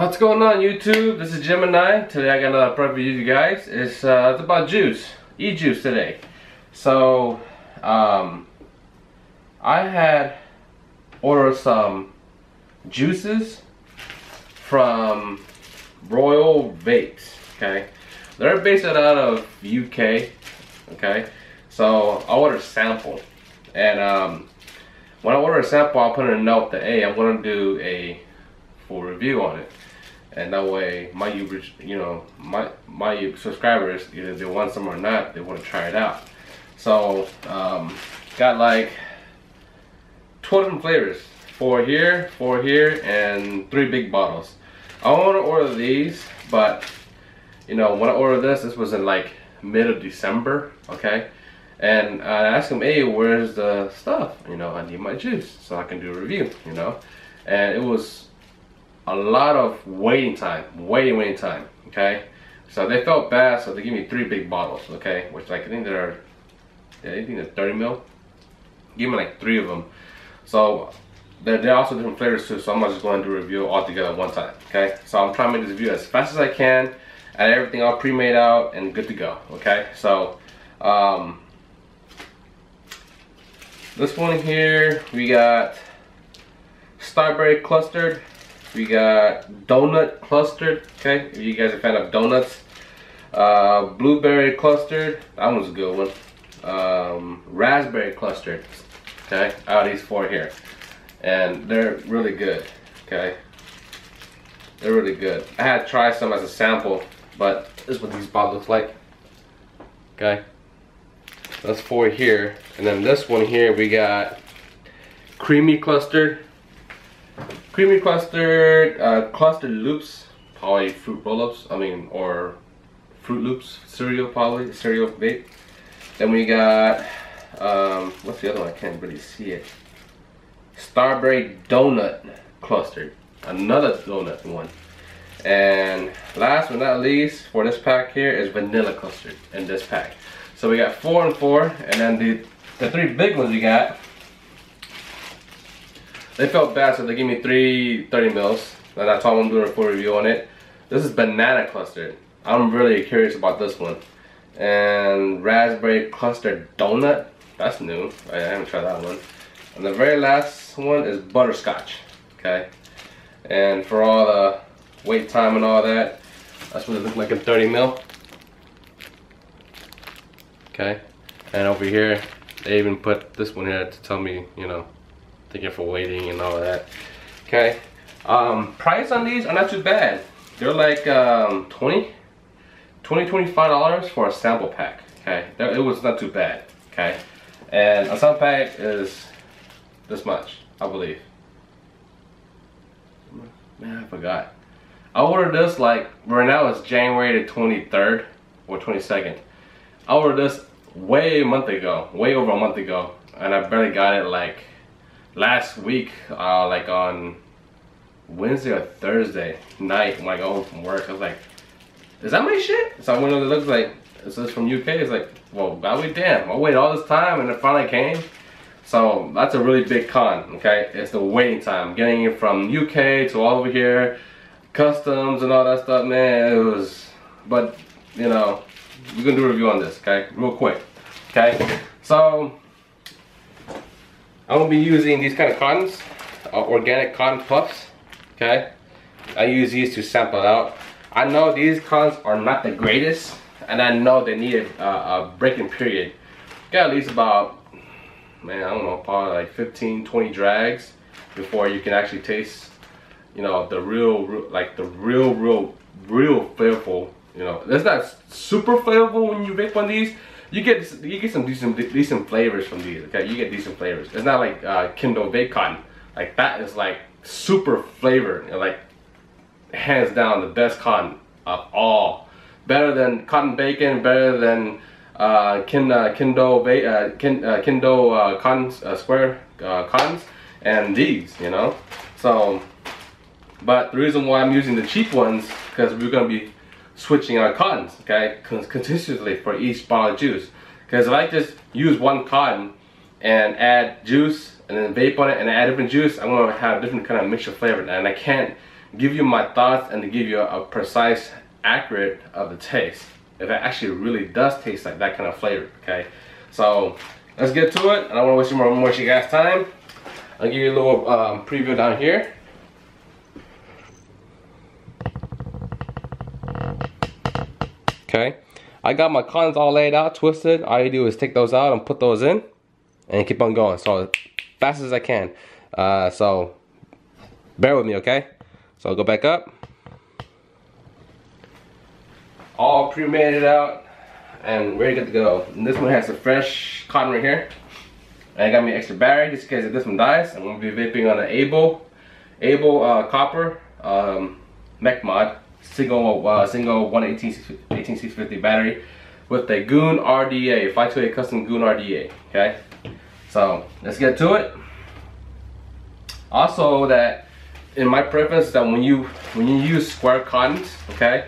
What's going on YouTube? This is Gemini. Today I got another product for you guys. It's, uh, it's about juice, e-juice today. So, um, I had ordered some juices from Royal Vapes, okay? They're based out of UK, okay? So I ordered a sample. And um, when I order a sample, I'll put in a note that, hey, I'm gonna do a full review on it and that way my you know my my subscribers either they want some or not they want to try it out. So um, got like 12 different flavors four here four here and three big bottles. I want to order these but you know when I ordered this this was in like mid of December okay? And I asked him hey where's the stuff? You know I need my juice so I can do a review you know? And it was a lot of waiting time, waiting, waiting time, okay? So they felt bad, so they give me three big bottles, okay? Which like, I think they're, yeah, I think they're 30 mil. Give me like three of them. So they're, they're also different flavors too, so I'm just going to review all together one time, okay? So I'm trying to make this review as fast as I can, and everything all pre-made out and good to go, okay? So, um, this one here, we got Starberry Clustered we got donut clustered, okay? If you guys are a fan of donuts. Uh, blueberry clustered, that one's a good one. Um, raspberry clustered, okay? Out of these four here. And they're really good, okay? They're really good. I had tried some as a sample, but this is what these bottles look like. Okay? That's four here. And then this one here, we got creamy clustered creamy clustered, uh, clustered loops, probably fruit roll-ups, I mean, or Froot Loops cereal, probably, cereal vape. Then we got, um, what's the other one? I can't really see it. Starberry Donut Clustered, another donut one. And last but not least, for this pack here is Vanilla Clustered in this pack. So we got four and four, and then the, the three big ones we got they felt bad, so they gave me three 30 mils. And I told them I'm doing a full review on it. This is banana clustered. I'm really curious about this one. And raspberry clustered donut. That's new. I haven't tried that one. And the very last one is butterscotch. Okay. And for all the wait time and all that, that's what it looks like in 30 mil. Okay. And over here, they even put this one here to tell me, you know, Thank you for waiting and all that. Okay. Um, price on these are not too bad. They're like um, 20 20 $25 for a sample pack. Okay. It was not too bad. Okay. And a sample pack is this much, I believe. Man, I forgot. I ordered this like, right now it's January the 23rd or 22nd. I ordered this way a month ago, way over a month ago. And I barely got it like last week, uh, like on Wednesday or Thursday night when I go home from work, I was like, is that my shit? So I went on, it looks like, it says from UK, it's like, well, God we damn, I waited all this time and it finally came. So that's a really big con, okay? It's the waiting time, getting it from UK to all over here, customs and all that stuff, man, it was, but, you know, we're gonna do a review on this, okay? Real quick, okay? So, I'm gonna be using these kind of cottons, uh, organic cotton puffs, okay? I use these to sample out. I know these cottons are not the greatest, and I know they need a, a breaking period. Got at least about, man, I don't know, probably like 15, 20 drags before you can actually taste, you know, the real, real like the real, real, real flavorful, you know. It's not super flavorful when you vape on these, you get you get some decent decent flavors from these. Okay, you get decent flavors. It's not like uh, Kendo cotton. Like that is like super flavor. You know, like hands down the best cotton of all. Better than cotton bacon. Better than uh, kin, uh, Kendo uh, kin, uh, Kendo uh, uh, square uh, cottons and these. You know, so. But the reason why I'm using the cheap ones because we're gonna be switching our cottons, okay, consistently for each bottle of juice. Because if I just use one cotton and add juice and then vape on it and add different juice, I'm gonna have different kind of mixture flavor and I can't give you my thoughts and to give you a, precise, accurate of the taste. If it actually really does taste like that kind of flavor, okay? So let's get to it. I don't want to waste more, more you guys' time. I'll give you a little um, preview down here. Okay, I got my cottons all laid out, twisted. All you do is take those out and put those in and keep on going. So fast as I can. Uh, so bear with me, okay? So I'll go back up. All pre-made it out and ready to go. And this one has a fresh cotton right here. And I got me an extra battery just in case if this one dies. I'm gonna be vaping on an ABLE, ABLE uh, copper um, mech mod, single uh, single 18650 battery with a Goon RDA, 528 custom Goon RDA. Okay, so let's get to it. Also, that in my preference that when you when you use square cottons, okay,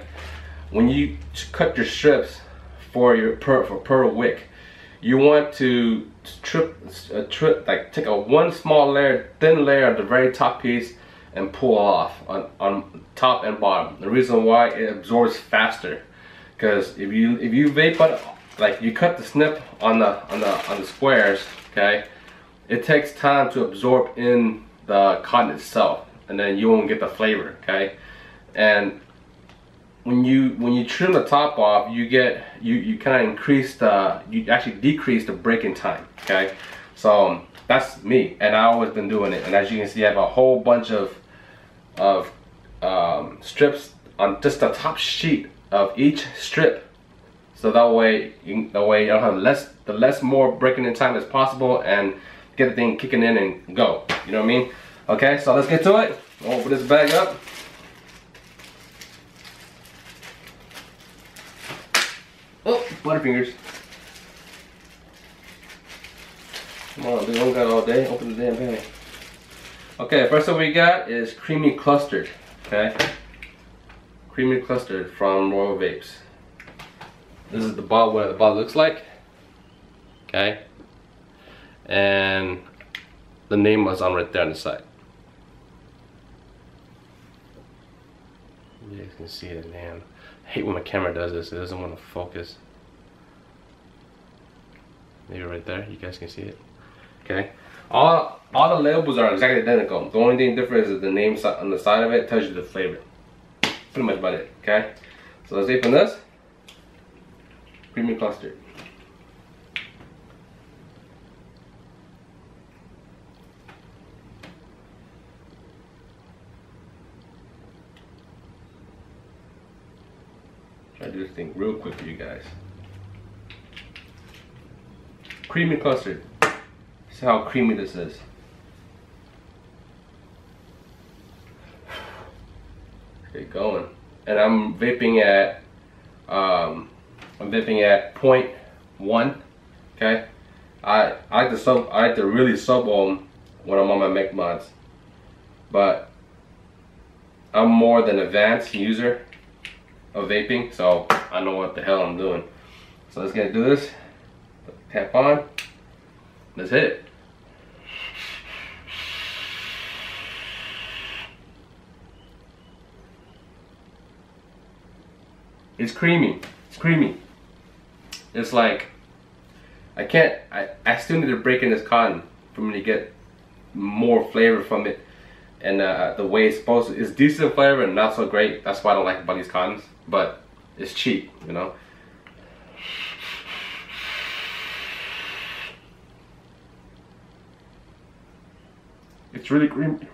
when you cut your strips for your per for per wick, you want to trip, uh, trip like take a one small layer, thin layer of the very top piece and pull off on, on top and bottom. The reason why it absorbs faster, because if you if you vape it like you cut the snip on the on the on the squares, okay, it takes time to absorb in the cotton itself, and then you won't get the flavor, okay, and when you when you trim the top off, you get you you kind of increase the you actually decrease the breaking time. Okay, so um, that's me, and I always been doing it. And as you can see, I have a whole bunch of of um, strips on just the top sheet of each strip. So that way, you, that way you don't have less the less more breaking in time as possible, and get the thing kicking in and go. You know what I mean? Okay, so let's get to it. Open this bag up. Oh, Butterfingers. Come on, we don't got all day. Open the damn bag. Okay, first thing we got is creamy clustered. Okay, creamy clustered from Royal Vapes. This is the bottle. What the bottle looks like. Okay, and the name was on right there on the side. You guys can see it, man. I hate when my camera does this. It doesn't want to focus. Maybe right there. You guys can see it. Okay. All all the labels are exactly identical. The only thing different is the name on the side of it tells you the flavor. Pretty much about it. Okay. So let's open this. Creamy cluster. Try to do this thing real quick for you guys. Creamy custard. See how creamy this is. Okay, going. And I'm vaping at, um, I'm vaping at point one. Okay. I I like to sub I like to really sub on when I'm on my mech mods, but I'm more than advanced user of vaping, so I know what the hell I'm doing. So let's get do this. Tap on. Let's hit it. It's creamy. It's creamy. It's like I can't. I I still need to break in this cotton for me to get more flavor from it and uh, the way it's supposed to. It's decent flavor and not so great. That's why I don't like about these cottons. But it's cheap, you know. It's really creamy.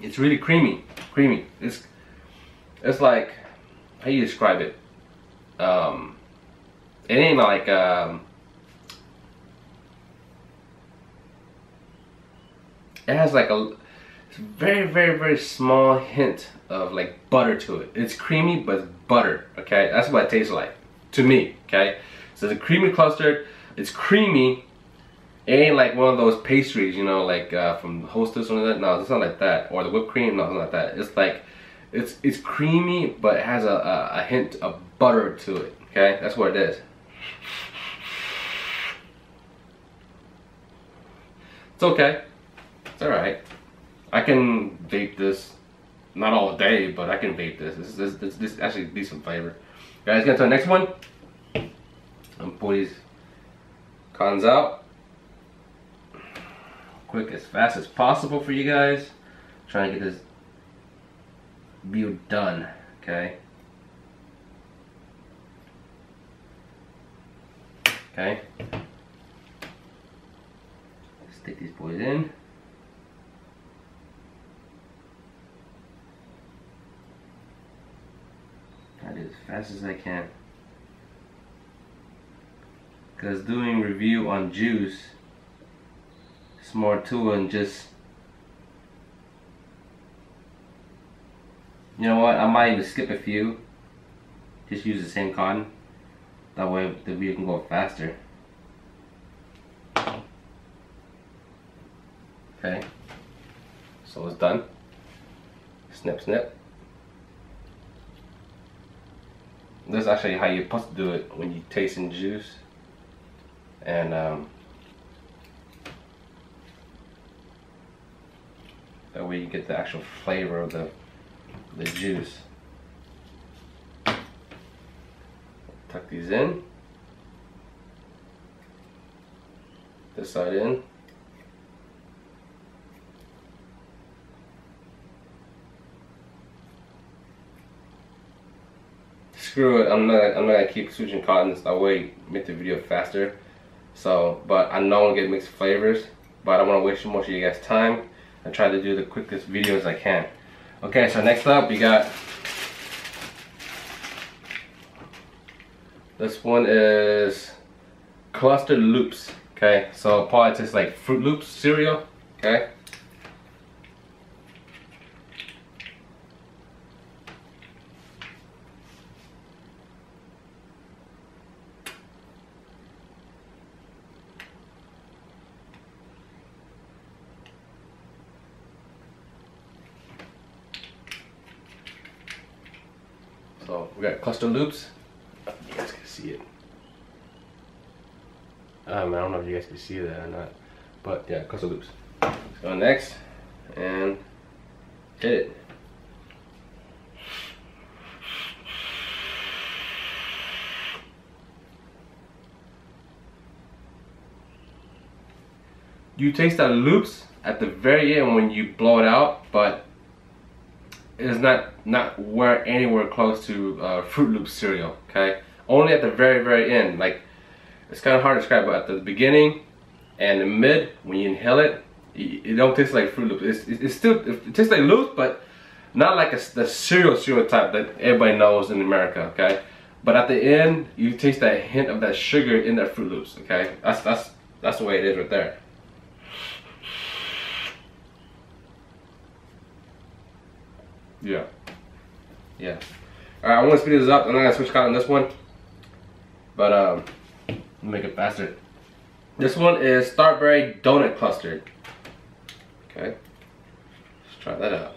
It's really creamy, creamy. It's it's like how do you describe it? Um, it ain't like um, it has like a very very very small hint of like butter to it. It's creamy but it's butter. Okay, that's what it tastes like to me. Okay, so the creamy custard. It's creamy. It ain't like one of those pastries, you know, like uh, from Hostess or that. No, it's not like that. Or the whipped cream. No, it's not like that. It's like it's it's creamy, but it has a, a, a hint of butter to it. Okay, that's what it is. It's okay. It's alright. I can vape this not all day, but I can vape this. This is this, this, this actually decent flavor. Guys, get to the next one. Um, I'm pull these cons out. Quick as fast as possible for you guys. Trying to get this view done. Okay. Okay. Stick these boys in. I do as fast as I can. Because doing review on juice is more to and just you know what? I might even skip a few. Just use the same cotton that way the video can go faster. Okay. So it's done. Snip snip. This is actually how you're supposed to do it when you taste in juice. And um, that way you get the actual flavor of the the juice. Tuck these in. This side in. Screw it, I'm not I'm not gonna keep switching cottons that way make the video faster. So, but I know I'm gonna get mixed flavors, but I don't want to waste too much of you guys' time. I try to do the quickest video as I can. Okay, so next up we got this one is clustered loops. Okay, so probably tastes like Froot Loops cereal. Okay. So we got cluster loops. You guys can see it. Um, I don't know if you guys can see that or not, but yeah, cluster loops. Let's go next and hit it. You taste that loops at the very end when you blow it out, but it's not not where anywhere close to uh, Froot Loop cereal. Okay, only at the very very end. Like it's kind of hard to describe, but at the beginning and the mid, when you inhale it, it, don't taste like Froot Loops. It's, it, it's still it tastes like Loops, but not like a, the cereal cereal type that everybody knows in America. Okay, but at the end, you taste that hint of that sugar in that Froot Loops. Okay, that's that's that's the way it is right there. Yeah. Yeah. Alright, I want to speed this up. And then I'm not going to switch cotton on this one. But, um, make it faster. This one is Starberry Donut Cluster. Okay. Let's try that out.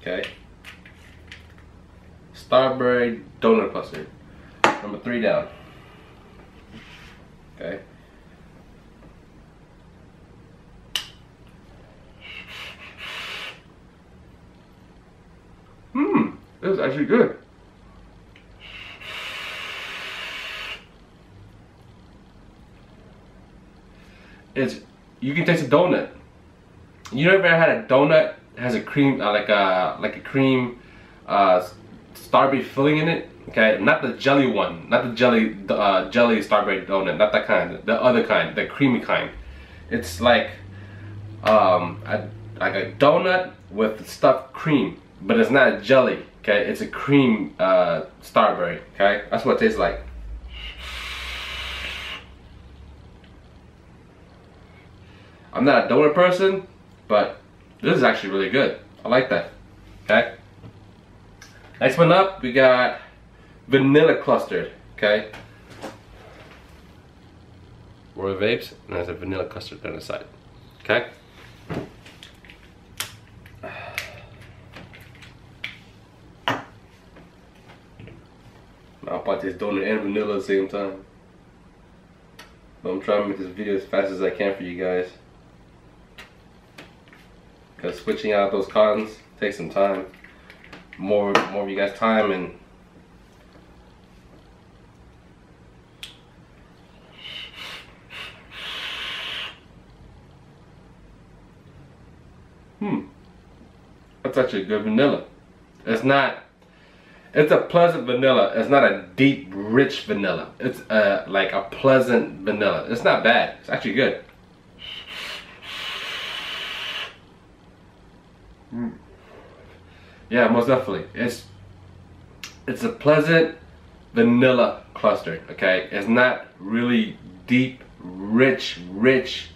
Okay. Starberry Donut Cluster. Number three down. Okay. Hmm, this is actually good. It's you can taste a donut. You ever had a donut has a cream uh, like a like a cream uh, filling in it? Okay, not the jelly one, not the jelly uh, jelly starberry donut, not that kind, the other kind, the creamy kind. It's like um, a, like a donut with stuffed cream, but it's not jelly. Okay, it's a cream uh, starberry. Okay, that's what it tastes like. I'm not a donut person, but this is actually really good. I like that. Okay. Next one up, we got vanilla clustered, okay? Royal Vapes, and there's a vanilla custard on the side, okay? I'll probably taste donut and vanilla at the same time. But I'm trying to make this video as fast as I can for you guys. Because switching out those cottons takes some time. More, more of you guys time and Hmm. That's actually good vanilla. It's not, it's a pleasant vanilla. It's not a deep, rich vanilla. It's uh, like a pleasant vanilla. It's not bad. It's actually good. Mm. Yeah, most definitely. It's it's a pleasant vanilla cluster, okay? It's not really deep, rich, rich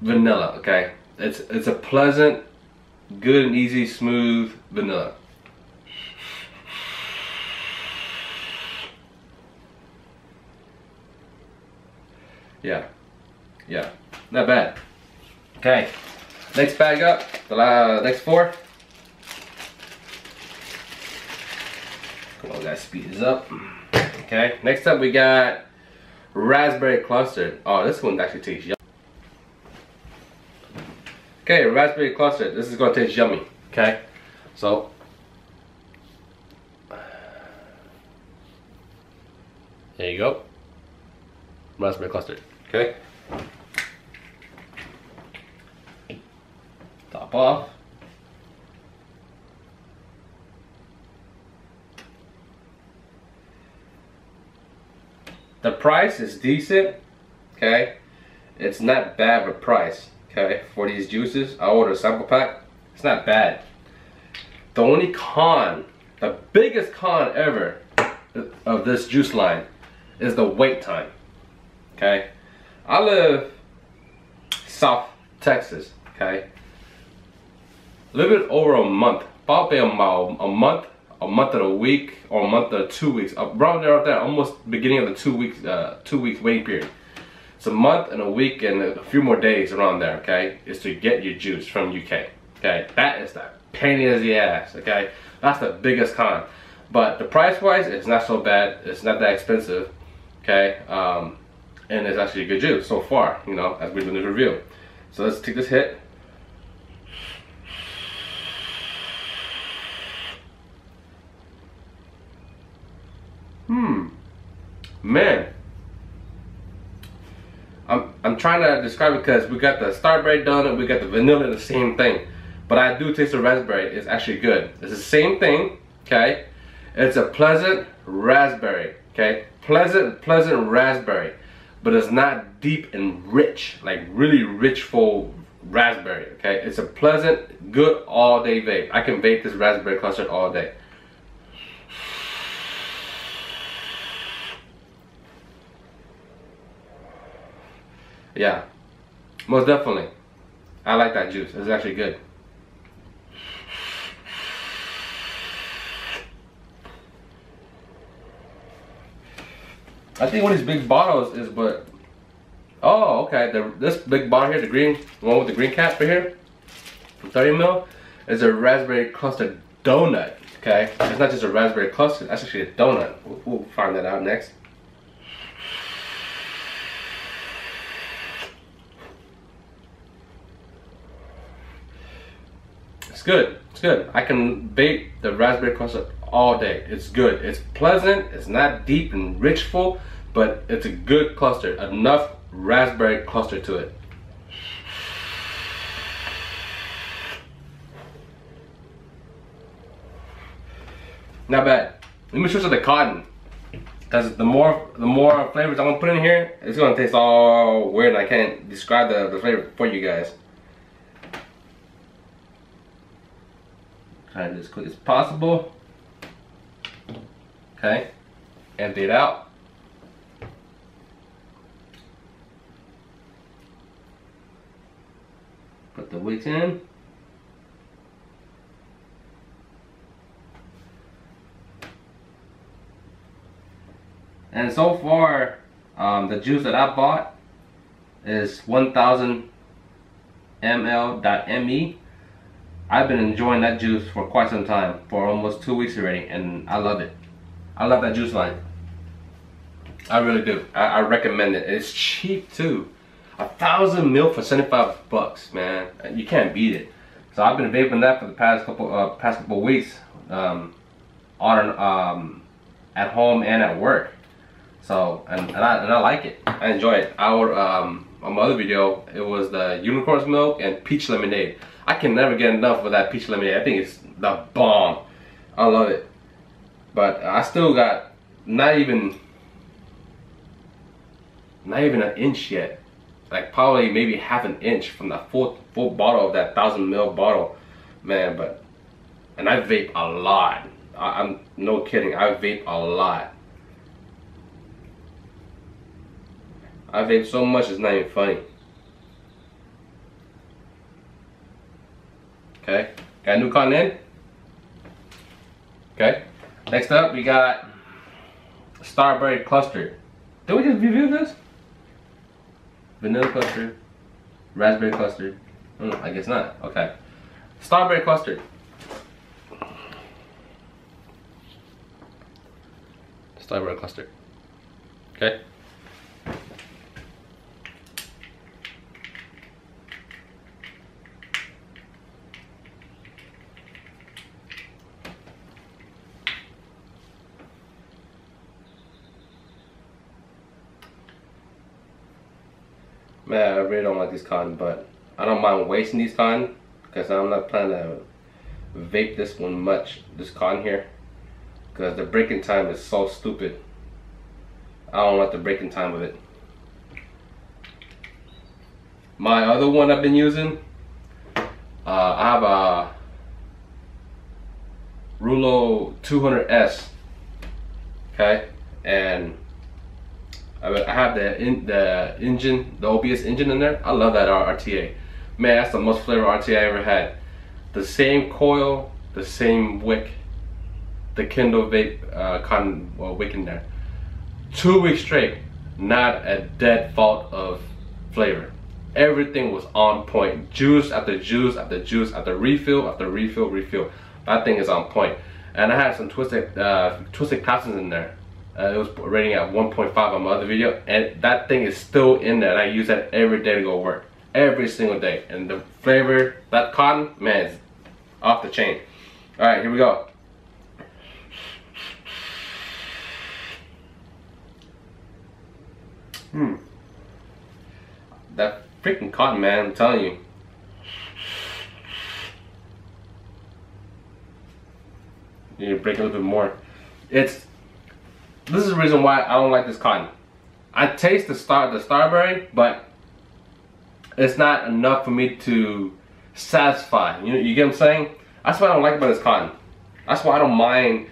vanilla, okay? It's it's a pleasant, good and easy, smooth vanilla. Yeah, yeah, not bad. Okay, next bag up, the next four. Come on, guys, speed this up. Okay, next up we got raspberry cluster. Oh, this one actually tastes Okay, raspberry cluster. This is gonna taste yummy. Okay, so there you go. Raspberry cluster. Okay. Top off. The price is decent. Okay, it's not bad of a price okay, for these juices. I ordered a sample pack. It's not bad. The only con, the biggest con ever of this juice line is the wait time, okay? I live South Texas, okay? A little bit over a month, probably about a month, a month of a week, or a month or two weeks, around there, there, almost beginning of the two weeks, uh, two weeks waiting period. A month and a week and a few more days around there, okay, is to get your juice from UK. Okay, that is the pain in the ass, okay? That's the biggest con. But the price wise, it's not so bad. It's not that expensive, okay? Um, and it's actually a good juice so far, you know, as we're doing this review. So let's take this hit. Hmm. Man, I'm, I'm trying to describe it because we got the Starberry donut, we got the vanilla, the same thing. But I do taste the raspberry, it's actually good. It's the same thing, okay? It's a pleasant raspberry, okay? Pleasant, pleasant raspberry. But it's not deep and rich, like really rich full raspberry, okay? It's a pleasant, good all day vape. I can vape this raspberry cluster all day. Yeah, most definitely. I like that juice. It's actually good. I think one of these big bottles is but oh okay the this big bottle here the green one with the green cap right here 30 mil is a raspberry cluster donut okay it's not just a raspberry cluster that's actually a donut we'll, we'll find that out next good. It's good. I can bake the raspberry cluster all day. It's good. It's pleasant. It's not deep and rich full, but it's a good cluster. Enough raspberry cluster to it. Not bad. Let me switch to the cotton. Because the more the more flavors I'm gonna put in here, it's gonna taste all weird I can't describe the, the flavor for you guys. Try it as quick as possible. Okay, empty it out. Put the wicks in. And so far, um, the juice that I bought is 1000 ml.me I've been enjoying that juice for quite some time, for almost two weeks already, and I love it. I love that juice line. I really do. I, I recommend it. It's cheap too. A thousand mil for 75 bucks, man. You can't beat it. So I've been vaping that for the past couple uh, past couple weeks, um, on um, at home and at work. So and, and I and I like it. I enjoy it. Our um, on my other video, it was the unicorn's milk and peach lemonade. I can never get enough of that peach lemonade. I think it's the bomb. I love it. But I still got not even not even an inch yet. Like probably maybe half an inch from the full full bottle of that thousand mil bottle, man. But and I vape a lot. I, I'm no kidding. I vape a lot. I vape so much it's not even funny. Okay, got a new continent. Okay, next up we got Starberry Cluster. Did we just review this? Vanilla cluster, raspberry cluster. Mm, I guess not. Okay, Starberry cluster. Starberry cluster. Okay. Man, I really don't like this cotton, but I don't mind wasting these cotton because I'm not planning to vape this one much, this cotton here, because the breaking time is so stupid. I don't like the breaking time of it. My other one I've been using, uh, I have a Reuleaux 200S, okay, and I have the in, the engine, the OBS engine in there. I love that RTA. Man, that's the most flavor RTA I ever had. The same coil, the same wick, the Kendo vape uh, cotton wick in there. Two weeks straight, not a dead fault of flavor. Everything was on point. Juice after juice after juice after refill after refill refill. That thing is on point. And I had some twisted uh, twisted capsules in there. Uh, it was rating at 1.5 on my other video, and that thing is still in there. And I use that every day to go work, every single day. And the flavor, that cotton, man, is off the chain. All right, here we go. Hmm. That freaking cotton, man, I'm telling you. You need to break a little bit more. It's this is the reason why I don't like this cotton. I taste the star the starberry, but it's not enough for me to satisfy. You you get what I'm saying? That's what I don't like about this cotton. That's why I don't mind,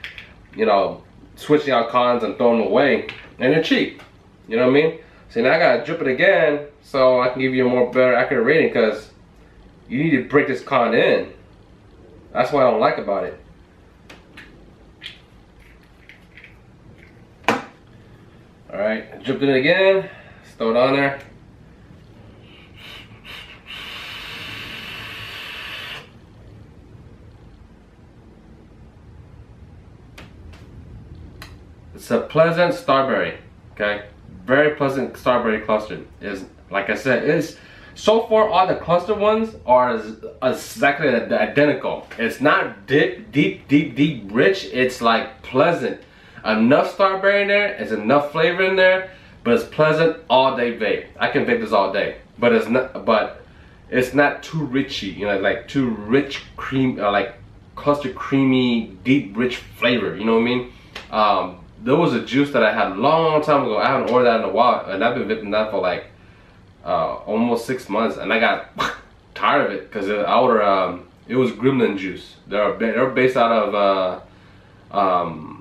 you know, switching out cons and throwing them away. And they're cheap. You know what I mean? See now I gotta drip it again so I can give you a more better accurate rating because you need to break this con in. That's what I don't like about it. All right, dripped it again, throw it on there. It's a pleasant starberry, okay? Very pleasant starberry cluster. Is like I said, is so far all the cluster ones are exactly identical. It's not deep, deep, deep, deep rich. It's like pleasant enough starberry in there, it's enough flavor in there, but it's pleasant all day vape. I can vape this all day, but it's not, but it's not too richy, you know, like too rich cream, uh, like cluster creamy, deep, rich flavor, you know what I mean? Um, there was a juice that I had a long time ago. I haven't ordered that in a while, and I've been vaping that for like uh, almost six months, and I got tired of it because I ordered, um, it was Gremlin juice. They're, they're based out of uh, um,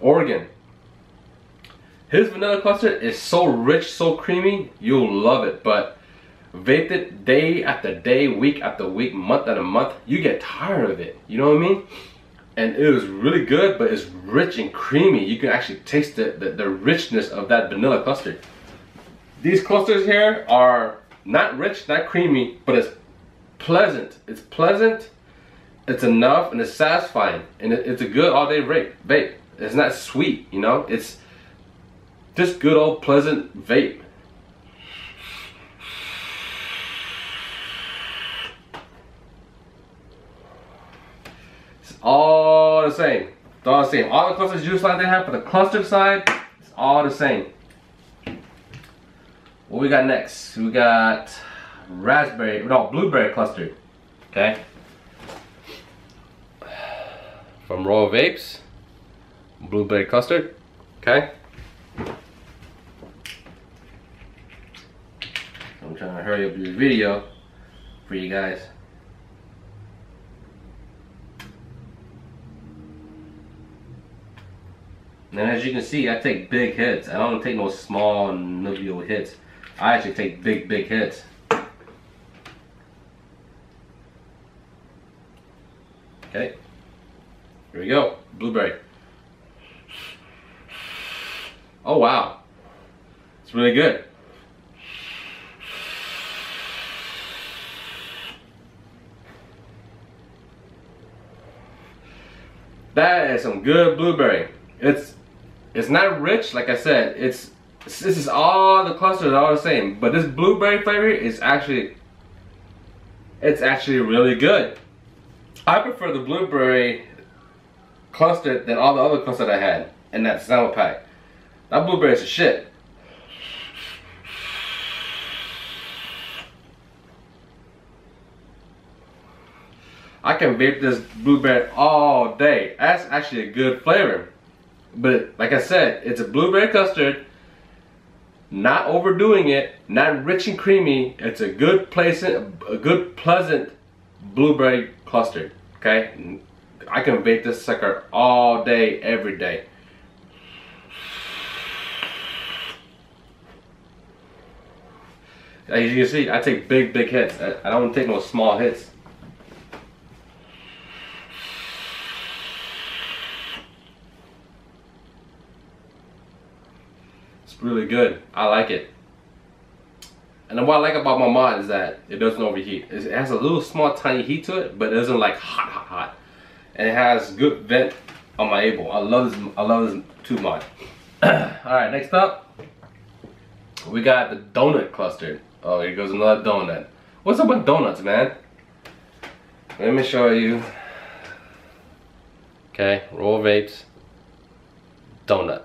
Oregon. His vanilla cluster is so rich, so creamy, you'll love it. But vape it day after day, week after week, month after month, you get tired of it. You know what I mean? And it was really good, but it's rich and creamy. You can actually taste the, the, the richness of that vanilla cluster. These clusters here are not rich, not creamy, but it's pleasant. It's pleasant, it's enough, and it's satisfying. And it, it's a good all-day vape. It's not sweet, you know? It's just good old pleasant vape. It's all the same. It's all the same. All the cluster juice line they have for the cluster side, it's all the same. What we got next? We got raspberry, no, blueberry cluster. Okay. From Royal Vapes, blueberry custard. Okay. I'm trying to hurry up your video for you guys. And as you can see, I take big hits. I don't take no small nubile hits. I actually take big, big hits. Okay. Here we go. Blueberry. Oh wow. It's really good. That is some good blueberry. It's it's not rich, like I said. It's this is all the clusters are all the same, but this blueberry flavor is actually it's actually really good. I prefer the blueberry cluster than all the other clusters I had in that Sonoma pack. That blueberry is a shit. I can vape this blueberry all day. That's actually a good flavor. But like I said, it's a blueberry custard. Not overdoing it, not rich and creamy. It's a good pleasant, a good pleasant blueberry custard. Okay, I can vape this sucker all day, every day. As you can see, I take big, big hits. I, don't take no small hits. It's really good. I like it. And what I like about my mod is that it doesn't overheat. It has a little small tiny heat to it, but it doesn't like hot, hot, hot. And it has good vent on my able. I love this, I love this tube mod. All right, next up, we got the donut cluster. Oh, here goes another donut. What's up with donuts, man? Let me show you. Okay, roll vapes, donut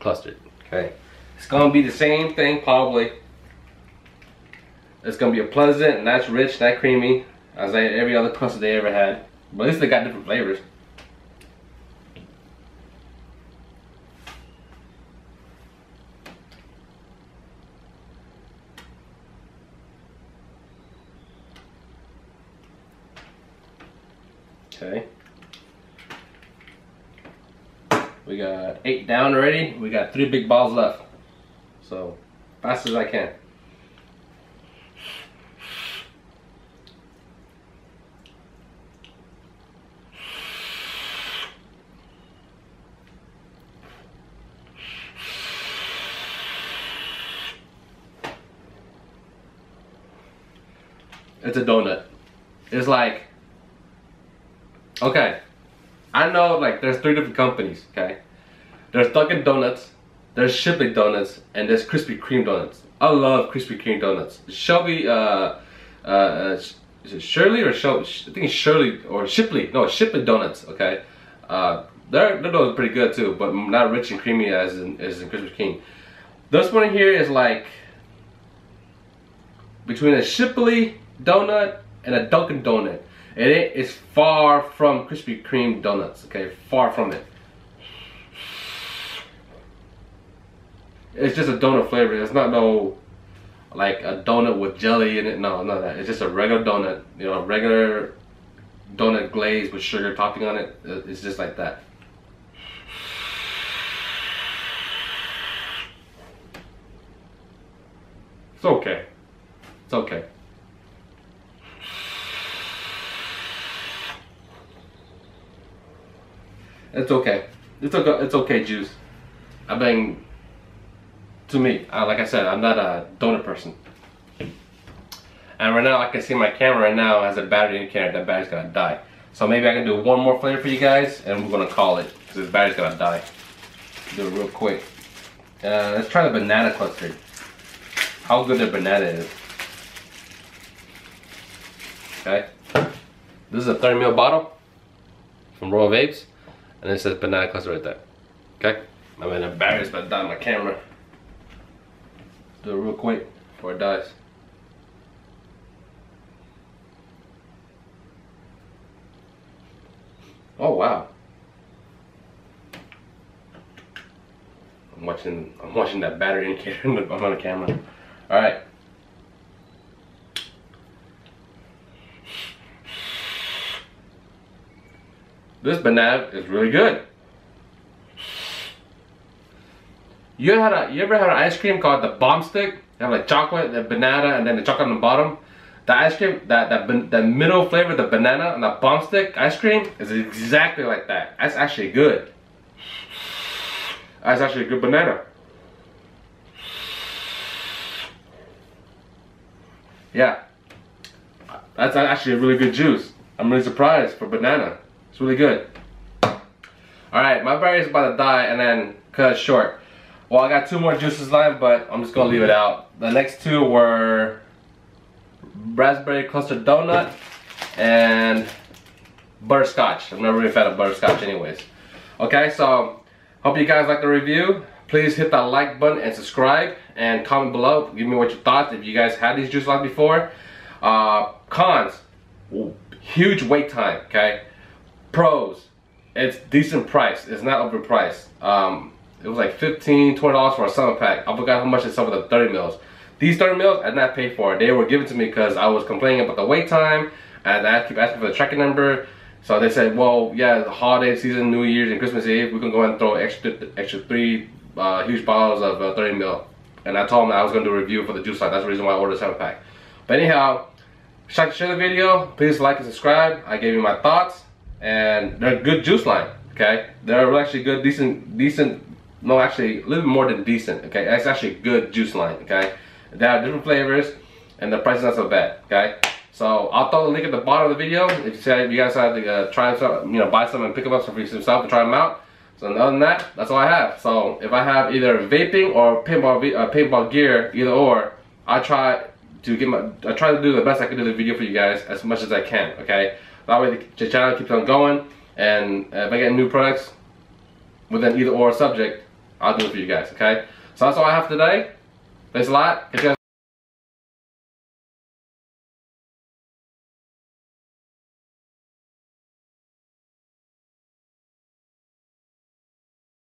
clustered. Okay, it's gonna be the same thing probably. It's gonna be a pleasant, nice, rich, not creamy, as every other cluster they ever had. But at least they got different flavors. Okay. We got eight down already. We got three big balls left. So, fast as I can. It's a donut. It's like Okay. I know like there's three different companies, okay? There's Dunkin' Donuts, there's Shipley Donuts, and there's Krispy Kreme Donuts. I love Krispy Kreme Donuts. Shelby, uh, uh, uh is it Shirley or Shelby? I think it's Shirley or Shipley. No, Shipley Donuts, okay? Uh, they're, they're pretty good too, but not rich and creamy as in, as in Krispy Kreme. This one here is like between a Shipley donut and a Dunkin' Donut. And it is far from Krispy Kreme donuts, okay? Far from it. It's just a donut flavor. It's not no like a donut with jelly in it. No, no, that. It's just a regular donut. You know, regular donut glaze with sugar topping on it. Uh, it's just like that. It's okay. It's okay. It's okay. It's okay. It's okay, juice. I mean, to me, uh, like I said, I'm not a donut person. And right now, I can see my camera right now has a battery in it. That battery's gonna die. So maybe I can do one more flavor for you guys, and we're gonna call it. because this battery's gonna die. Do it real quick. Uh, let's try the banana cluster. How good the banana is. Okay. This is a 30 ml bottle from Royal Vapes, and it says banana cluster right there. Okay. I'm embarrassed by dying my camera. Do it real quick before it dies. Oh wow. I'm watching I'm watching that battery indicator on the camera. Alright. This banana is really good. You had a you ever had an ice cream called the bomb stick? They have like chocolate, the banana, and then the chocolate on the bottom. The ice cream, that that the middle flavor, the banana and the bomb stick ice cream is exactly like that. That's actually good. That's actually a good banana. Yeah. That's actually a really good juice. I'm really surprised for banana. It's really good. Alright, my berry's about to die and then cut it short. Well, I got two more juices left, but I'm just gonna leave it out. The next two were raspberry cluster donut and butterscotch. I'm never really fan of butterscotch anyways. Okay, so hope you guys like the review. Please hit that like button and subscribe and comment below. Give me what you thought if you guys had these juice lines before. Uh, cons, huge wait time, okay? Pros, it's decent price. It's not overpriced. Um, it was like 15 $20 for a summer pack. I forgot how much it's sold for the 30 mils. These 30 mils, I did not pay for. They were given to me because I was complaining about the wait time and I keep asking for the tracking number. So they said, well, yeah, the holiday season, New Year's and Christmas Eve, we can go and throw extra extra three uh, huge bottles of uh, 30 mil. And I told them I was going to do a review for the juice line. That's the reason why I ordered a 7 pack. But anyhow, to share the video. Please like and subscribe. I gave you my thoughts. And they're good juice line, okay? They're actually good, decent, decent no actually a little bit more than decent okay? It's actually good juice line okay? They have different flavors and the price is not so bad okay? So I'll throw the link at the bottom of the video. If you you guys have to uh, try some you know buy some and pick them up for yourself and try them out. So other than that that's all I have. So if I have either vaping or paintball uh, paintball gear either or I try to get my I try to do the best I can do the video for you guys as much as I can okay that way the channel keeps on going and uh, if I get new products with an either or subject I'll do it for you guys, okay? So that's all I have today. Thanks a lot.